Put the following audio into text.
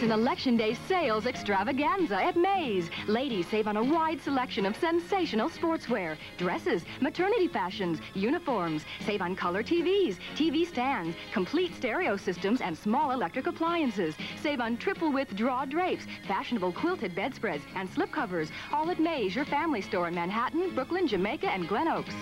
It's an Election Day sales extravaganza at Mays. Ladies save on a wide selection of sensational sportswear, dresses, maternity fashions, uniforms. Save on color TVs, TV stands, complete stereo systems, and small electric appliances. Save on triple width draw drapes, fashionable quilted bedspreads, and slipcovers. All at Mays, your family store in Manhattan, Brooklyn, Jamaica, and Glen Oaks.